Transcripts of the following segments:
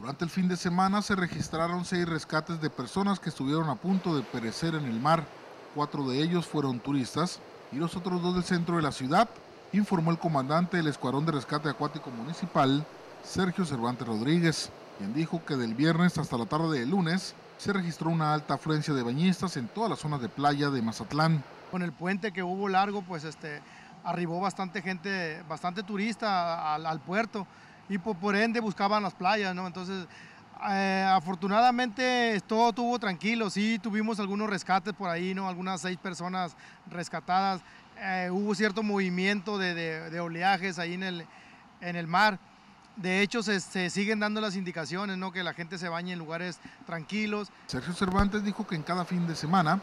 Durante el fin de semana se registraron seis rescates de personas que estuvieron a punto de perecer en el mar. Cuatro de ellos fueron turistas y los otros dos del centro de la ciudad, informó el comandante del Escuadrón de Rescate Acuático Municipal, Sergio Cervantes Rodríguez, quien dijo que del viernes hasta la tarde del lunes se registró una alta afluencia de bañistas en todas las zonas de playa de Mazatlán. Con el puente que hubo largo, pues este, arribó bastante gente, bastante turista al, al puerto y por, ende buscaban las playas, ¿no? Entonces, eh, afortunadamente todo estuvo tranquilo, sí tuvimos algunos rescates por ahí, ¿no? Algunas seis personas rescatadas, eh, hubo cierto movimiento de, de, de, oleajes ahí en el, en el mar. De hecho, se, se, siguen dando las indicaciones, ¿no? Que la gente se bañe en lugares tranquilos. Sergio Cervantes dijo que en cada fin de semana,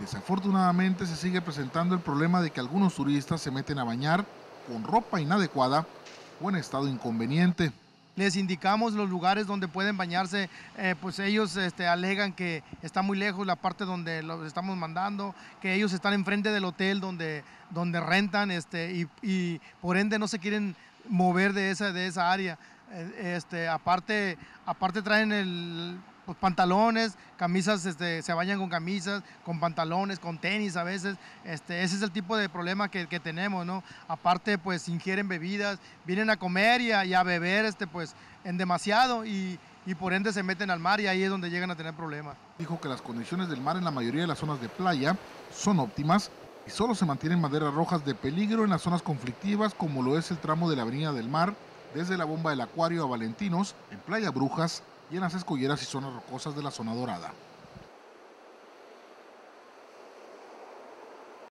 desafortunadamente, se sigue presentando el problema de que algunos turistas se meten a bañar con ropa inadecuada o en estado inconveniente. Les indicamos los lugares donde pueden bañarse, eh, pues ellos este, alegan que está muy lejos la parte donde los estamos mandando, que ellos están enfrente del hotel donde, donde rentan este, y, y por ende no se quieren mover de esa, de esa área. Este, aparte, aparte traen el, pues, pantalones, camisas, este, se bañan con camisas, con pantalones, con tenis a veces. Este, ese es el tipo de problema que, que, tenemos, ¿no? Aparte, pues ingieren bebidas, vienen a comer y a, y a beber este, pues, en demasiado y, y por ende se meten al mar y ahí es donde llegan a tener problemas. Dijo que las condiciones del mar en la mayoría de las zonas de playa son óptimas y solo se mantienen maderas rojas de peligro en las zonas conflictivas como lo es el tramo de la Avenida del Mar, desde la bomba del acuario a Valentinos, en Playa Brujas y en las escolleras y zonas rocosas de la zona dorada.